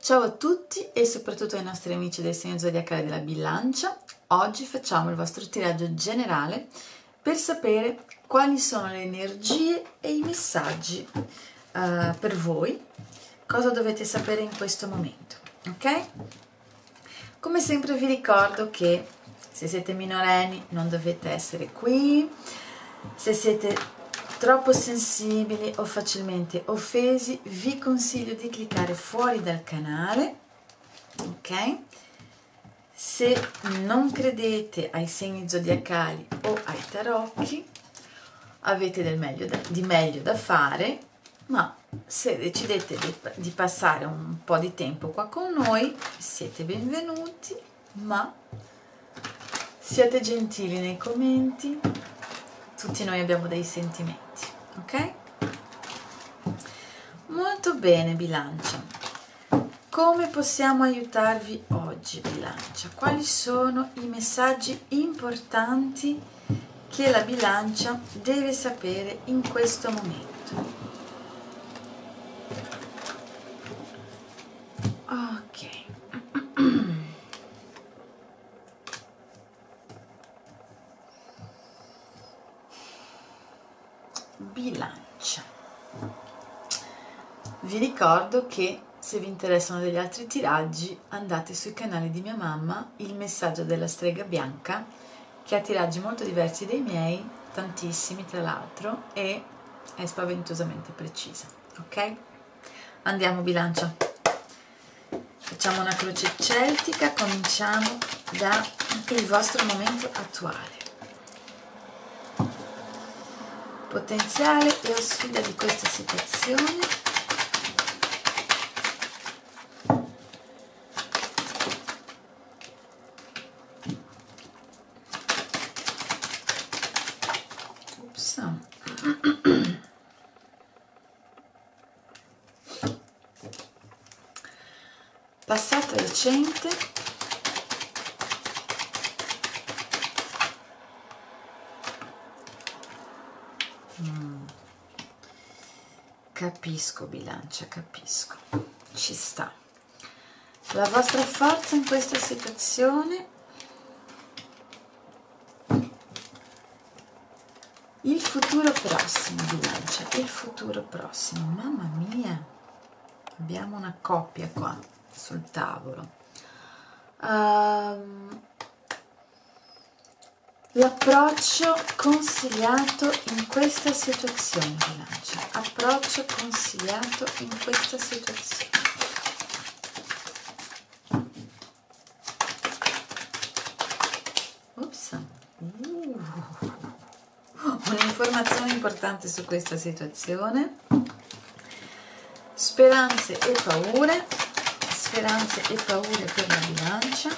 Ciao a tutti e soprattutto ai nostri amici del segno zodiacale della bilancia. Oggi facciamo il vostro tiraggio generale per sapere quali sono le energie e i messaggi uh, per voi, cosa dovete sapere in questo momento, ok? Come sempre vi ricordo che se siete minorenni non dovete essere qui, se siete troppo sensibili o facilmente offesi, vi consiglio di cliccare fuori dal canale, ok? Se non credete ai segni zodiacali o ai tarocchi, avete del meglio da, di meglio da fare, ma se decidete di, di passare un po' di tempo qua con noi, siete benvenuti, ma siate gentili nei commenti, tutti noi abbiamo dei sentimenti, ok? Molto bene bilancia. Come possiamo aiutarvi oggi bilancia? Quali sono i messaggi importanti che la bilancia deve sapere in questo momento? bilancia. Ricordo che se vi interessano degli altri tiraggi andate sui canali di mia mamma, il messaggio della strega bianca, che ha tiraggi molto diversi dai miei, tantissimi tra l'altro, e è spaventosamente precisa. Ok? Andiamo bilancia. Facciamo una croce celtica, cominciamo dal vostro momento attuale. potenziale e o sfida di questa situazione passato recente Capisco, bilancia, capisco. Ci sta. La vostra forza in questa situazione il futuro prossimo, bilancia, il futuro prossimo. Mamma mia, abbiamo una coppia qua sul tavolo. Um, L'approccio consigliato in questa situazione, bilancia. Approccio consigliato in questa situazione. Ops. Uh. Un'informazione importante su questa situazione. Speranze e paure. Speranze e paure per la bilancia.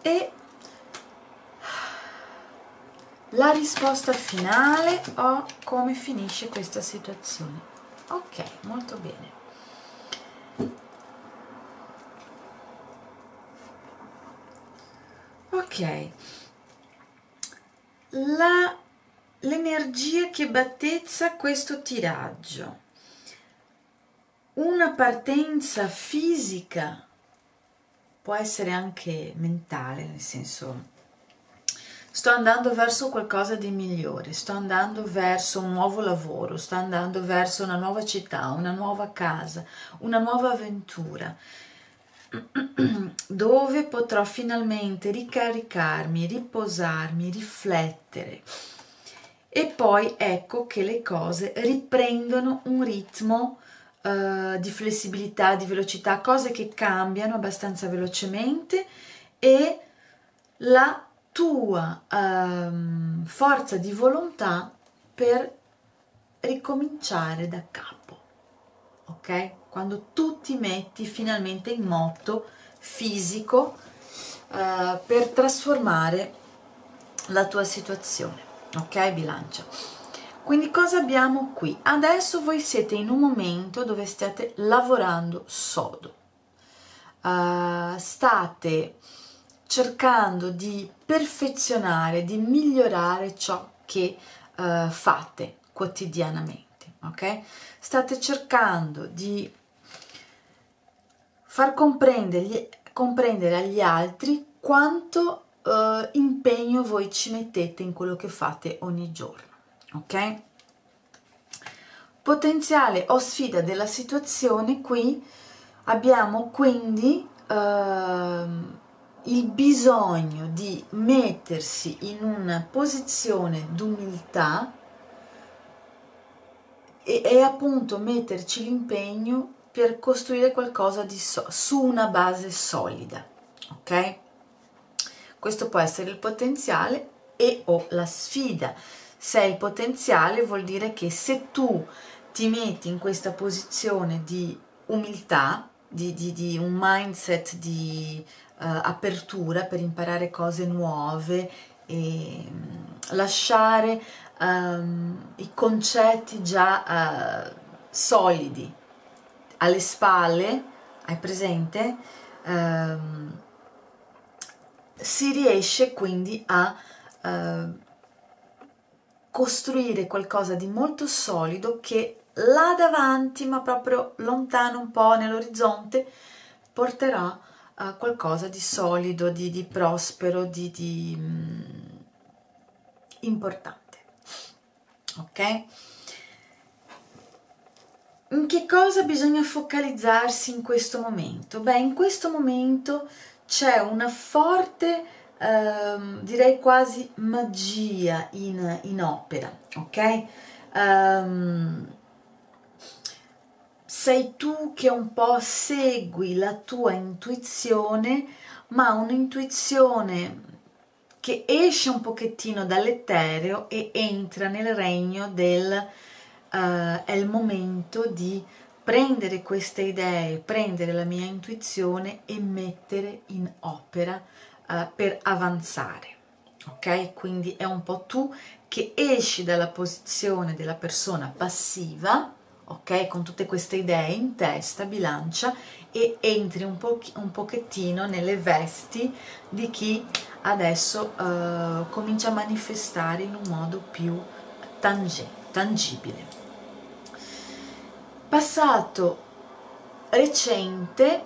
E la risposta finale o come finisce questa situazione. Ok molto bene. Ok l'energia che battezza questo tiraggio una partenza fisica può essere anche mentale, nel senso sto andando verso qualcosa di migliore, sto andando verso un nuovo lavoro, sto andando verso una nuova città, una nuova casa, una nuova avventura dove potrò finalmente ricaricarmi, riposarmi, riflettere. E poi ecco che le cose riprendono un ritmo uh, di flessibilità, di velocità, cose che cambiano abbastanza velocemente e la tua um, forza di volontà per ricominciare da capo, ok? Quando tu ti metti finalmente in moto fisico uh, per trasformare la tua situazione, ok? Bilancia. Quindi cosa abbiamo qui? Adesso voi siete in un momento dove state lavorando sodo, uh, state cercando di perfezionare, di migliorare ciò che uh, fate, quotidianamente, ok? State cercando di far comprendere, comprendere agli altri quanto eh, impegno voi ci mettete in quello che fate ogni giorno, ok? Potenziale o sfida della situazione qui abbiamo quindi eh, il bisogno di mettersi in una posizione d'umiltà e, e, appunto metterci l'impegno per costruire qualcosa di so, su una base solida, ok? Questo può essere il potenziale e o la sfida. Se è il potenziale vuol dire che se tu ti metti in questa posizione di umiltà, di, di, di un mindset di uh, apertura per imparare cose nuove e um, lasciare um, i concetti già uh, solidi alle spalle, hai presente? Um, si riesce quindi a uh, costruire qualcosa di molto solido che là davanti, ma proprio lontano un po' nell'orizzonte, porterà a qualcosa di solido, di, di prospero, di, di mm, importante. Ok? In che cosa bisogna focalizzarsi in questo momento? Beh, in questo momento c'è una forte, ehm, direi quasi magia in, in opera, ok? Um, sei tu che un po' segui la tua intuizione, ma un'intuizione che esce un pochettino dall'etereo e entra nel regno del uh, è il momento di prendere queste idee, prendere la mia intuizione e mettere in opera uh, per avanzare. Ok? Quindi è un po' tu che esci dalla posizione della persona passiva, ok? Con tutte queste idee in testa, bilancia e entri un, po- un pochettino nelle vesti di chi adesso uh, comincia a manifestare in un modo più tange- tangibile passato recente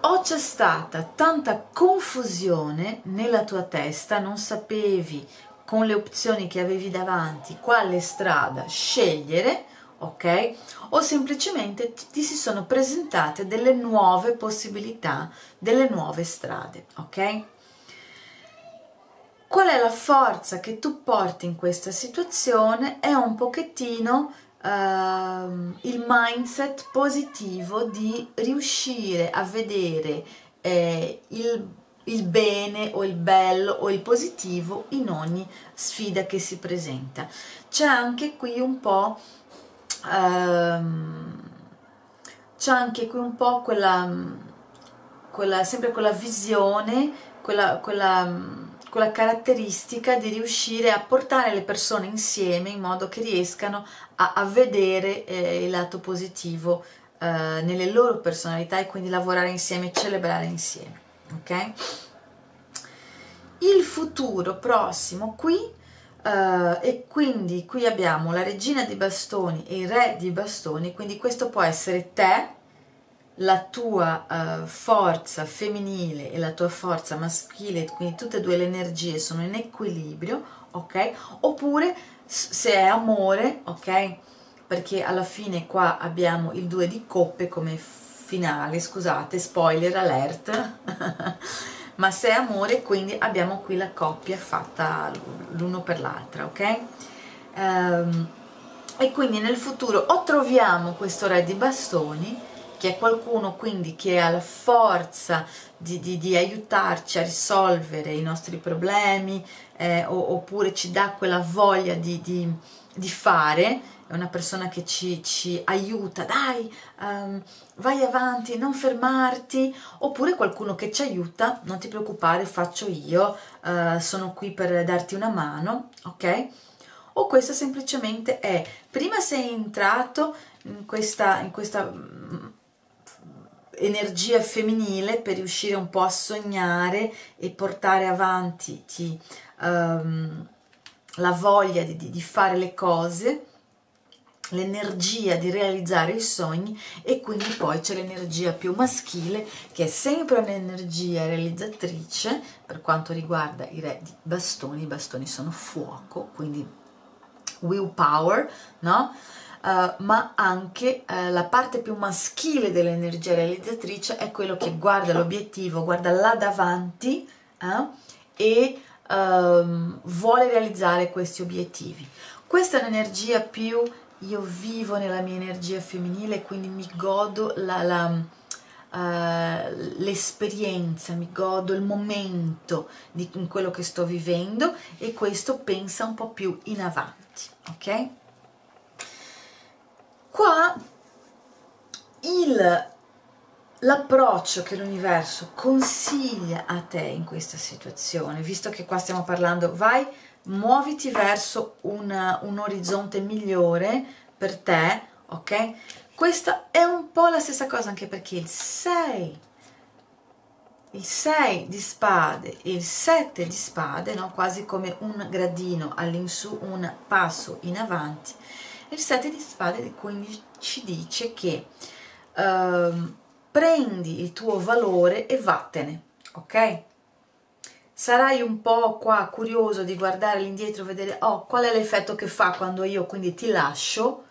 o c'è stata tanta confusione nella tua testa, non sapevi con le opzioni che avevi davanti quale strada scegliere, ok? O semplicemente ti si sono presentate delle nuove possibilità, delle nuove strade, ok? Qual è la forza che tu porti in questa situazione? È un pochettino uh, il mindset positivo di riuscire a vedere eh, il, il bene o il bello o il positivo in ogni sfida che si presenta. C'è anche qui un po' um, c'è anche qui un po' quella, quella sempre quella visione, quella, quella quella caratteristica di riuscire a portare le persone insieme in modo che riescano a, a vedere eh, il lato positivo eh, nelle loro personalità e quindi lavorare insieme, celebrare insieme. Ok? Il futuro prossimo qui Uh, e quindi qui abbiamo la regina di bastoni e il re di bastoni, quindi questo può essere te la tua uh, forza femminile e la tua forza maschile, quindi tutte e due le energie sono in equilibrio, ok? Oppure se è amore, ok? Perché alla fine qua abbiamo il 2 di coppe come finale, scusate, spoiler alert. Ma se è amore, quindi abbiamo qui la coppia fatta l'uno per l'altra, ok? Um, e quindi nel futuro o troviamo questo re di bastoni che è qualcuno quindi che ha la forza di, di, di aiutarci a risolvere i nostri problemi eh, oppure ci dà quella voglia di, di fare, è una persona che ci, ci aiuta, dai, um, vai avanti, non fermarti, oppure qualcuno che ci aiuta, non ti preoccupare, faccio io, uh, sono qui per darti una mano, ok? O questa semplicemente è, prima sei entrato in questa, in questa energia femminile per riuscire un po' a sognare e portare avanti ti, um, la voglia di, di, fare le cose, l'energia di realizzare i sogni e quindi poi c'è l'energia più maschile che è sempre un'energia realizzatrice per quanto riguarda i re di bastoni, i bastoni sono fuoco, quindi willpower, no? Uh, ma anche uh, la parte più maschile dell'energia realizzatrice è quello che guarda l'obiettivo, guarda là davanti eh, e um, vuole realizzare questi obiettivi. Questa è un'energia più io vivo nella mia energia femminile, quindi mi godo la, la, uh, l'esperienza, mi godo il momento di quello che sto vivendo e questo pensa un po' più in avanti, ok? Qua il, l'approccio che l'universo consiglia a te in questa situazione, visto che qua stiamo parlando, vai muoviti verso un, un orizzonte migliore per te, ok? Questa è un po' la stessa cosa anche perché il 6 il 6 di spade e il 7 di spade, no? quasi come un gradino all'insù, un passo in avanti, il 7 di spade quindi ci dice che uh, prendi il tuo valore e vattene, ok? sarai un po' qua curioso di guardare all'indietro, vedere oh, qual è l'effetto che fa quando io quindi ti lascio,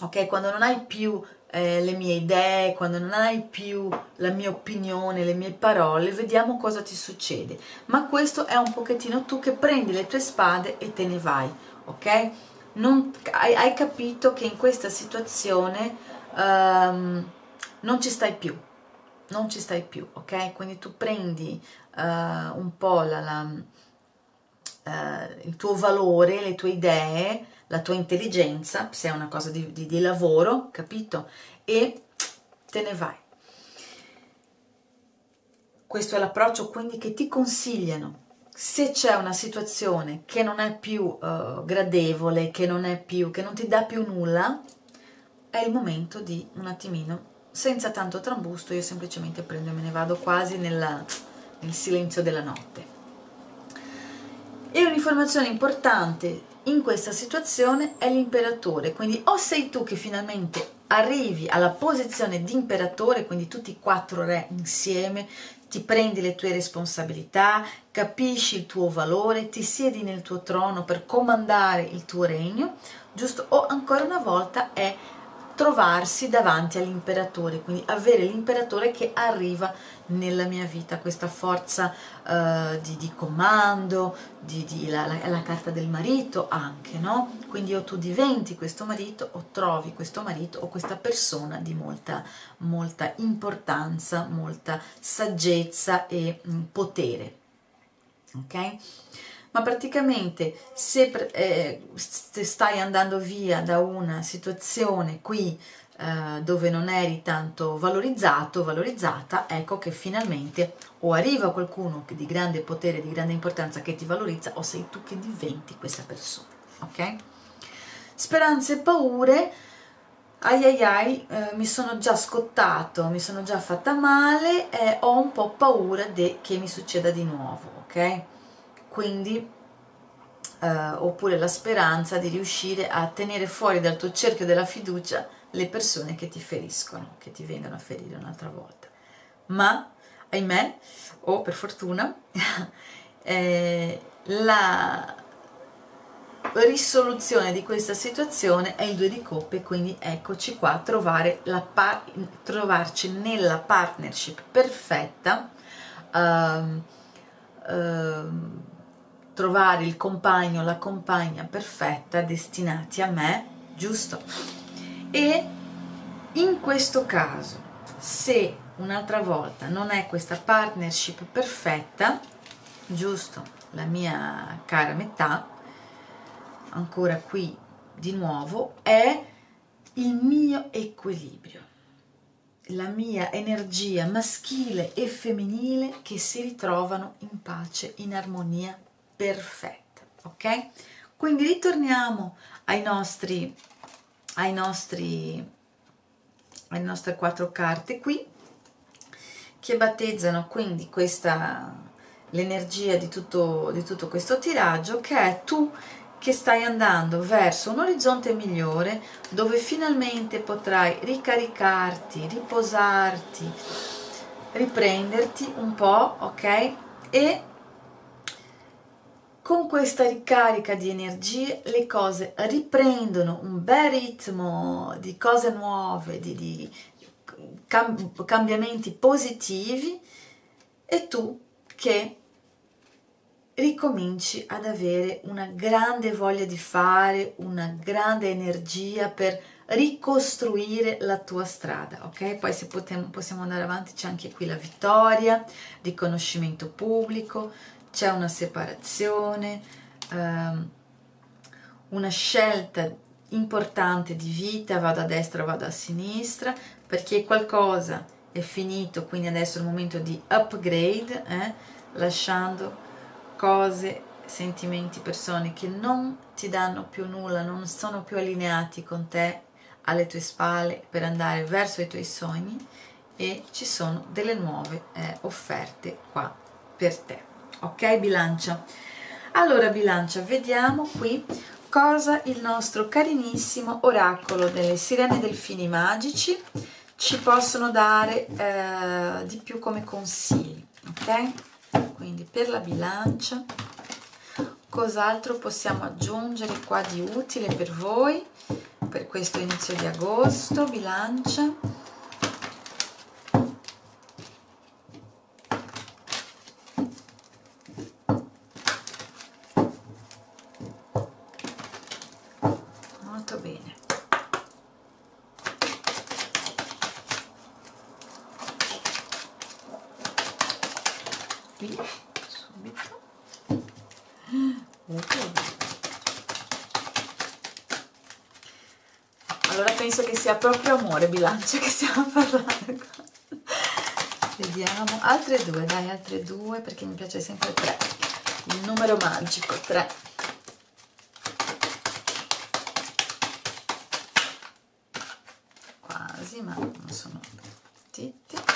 ok? Quando non hai più eh, le mie idee, quando non hai più la mia opinione, le mie parole, vediamo cosa ti succede. Ma questo è un pochettino tu che prendi le tue spade e te ne vai, ok? Non, hai, hai capito che in questa situazione um, non ci stai più, non ci stai più, ok? Quindi tu prendi uh, un po' la, la, uh, il tuo valore, le tue idee, la tua intelligenza, se è una cosa di, di, di lavoro, capito? E te ne vai. Questo è l'approccio quindi che ti consigliano. Se c'è una situazione che non è più uh, gradevole, che non, è più, che non ti dà più nulla, è il momento di un attimino, senza tanto trambusto, io semplicemente prendo e me ne vado quasi nella, nel silenzio della notte. E un'informazione importante in questa situazione è l'imperatore, quindi o sei tu che finalmente arrivi alla posizione di imperatore, quindi tutti i quattro re insieme, ti prendi le tue responsabilità, capisci il tuo valore, ti siedi nel tuo trono per comandare il tuo regno, giusto? O ancora una volta è trovarsi davanti all'imperatore, quindi avere l'imperatore che arriva nella mia vita, questa forza uh, di, di, comando, di, di la, la, la, carta del marito anche, no? Quindi o tu diventi questo marito o trovi questo marito o questa persona di molta, molta importanza, molta saggezza e mh, mm, potere, ok? ma praticamente se, eh, se stai andando via da una situazione qui eh, dove non eri tanto valorizzato, valorizzata, ecco che finalmente o arriva qualcuno di grande potere, di grande importanza che ti valorizza o sei tu che diventi questa persona, ok? Speranze e paure, ai ai ai, eh, mi sono già scottato, mi sono già fatta male e ho un po' paura che mi succeda di nuovo, ok? quindi eh, oppure la speranza di riuscire a tenere fuori dal tuo cerchio della fiducia le persone che ti feriscono, che ti vengono a ferire un'altra volta. Ma, ahimè, o per fortuna, eh, la risoluzione di questa situazione è il due di coppe, quindi eccoci qua trovare la trovarci nella partnership perfetta. Um, um, trovare il compagno, la compagna perfetta destinati a me, giusto? E in questo caso, se un'altra volta non è questa partnership perfetta, giusto? La mia cara metà, ancora qui di nuovo, è il mio equilibrio, la mia energia maschile e femminile che si ritrovano in pace, in armonia perfetta, ok? Quindi ritorniamo ai nostri, ai nostri, alle nostre quattro carte qui, che battezzano quindi questa, l'energia di tutto, di tutto questo tiraggio, che è tu che stai andando verso un orizzonte migliore dove finalmente potrai ricaricarti, riposarti, riprenderti un po', ok? E con questa ricarica di energie le cose riprendono un bel ritmo di cose nuove, di, di cam- cambiamenti positivi e tu che ricominci ad avere una grande voglia di fare, una grande energia per ricostruire la tua strada, ok? Poi se potem- possiamo andare avanti c'è anche qui la vittoria, riconoscimento pubblico, c'è una separazione, ehm, una scelta importante di vita, vado a destra vado a sinistra, perché qualcosa è finito, quindi adesso è il momento di upgrade, eh? lasciando cose, sentimenti, persone che non ti danno più nulla, non sono più allineati con te, alle tue spalle per andare verso i tuoi sogni e ci sono delle nuove eh, offerte qua per te ok bilancia. Allora bilancia vediamo qui cosa il nostro carinissimo oracolo delle sirene delfini magici ci possono dare eh, di più come consigli ok? Quindi per la bilancia cos'altro possiamo aggiungere qua di utile per voi per questo inizio di agosto? Bilancia allora penso che sia proprio amore bilancia che stiamo parlando. Vediamo. Altre due dai altre due perché mi piace sempre tre. Il numero magico tre. Quasi ma non sono titti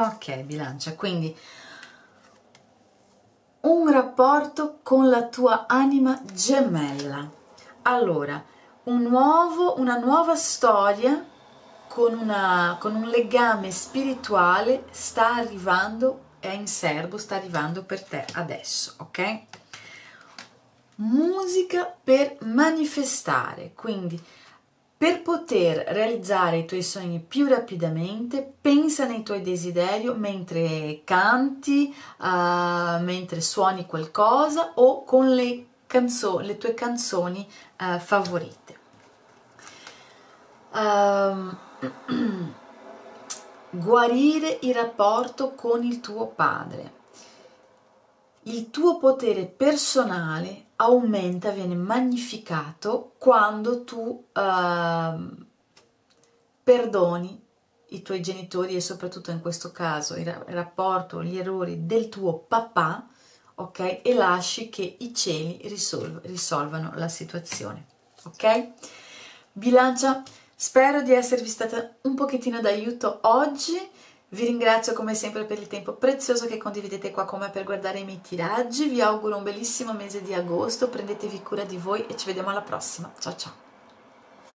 ok bilancia. Quindi un rapporto con la tua anima gemella. Allora un nuovo, una nuova storia con, una, con un legame spirituale sta arrivando è in serbo sta arrivando per te adesso ok? Musica per manifestare. Quindi per poter realizzare i tuoi sogni più rapidamente, pensa nei tuoi desideri mentre canti, uh, mentre suoni qualcosa o con le, canzoni, le tue canzoni uh, favorite. Um, guarire il rapporto con il tuo padre. Il tuo potere personale aumenta, viene magnificato quando tu uh, perdoni i tuoi genitori e soprattutto in questo caso il rapporto, gli errori del tuo papà, ok? E lasci che i cieli risolv risolvano la situazione, ok? Bilancia, spero di esservi stata un pochettino d'aiuto oggi vi ringrazio come sempre per il tempo prezioso che condividete qua con me per guardare i miei tiraggi, vi auguro un bellissimo mese di agosto, prendetevi cura di voi e ci vediamo alla prossima, ciao ciao!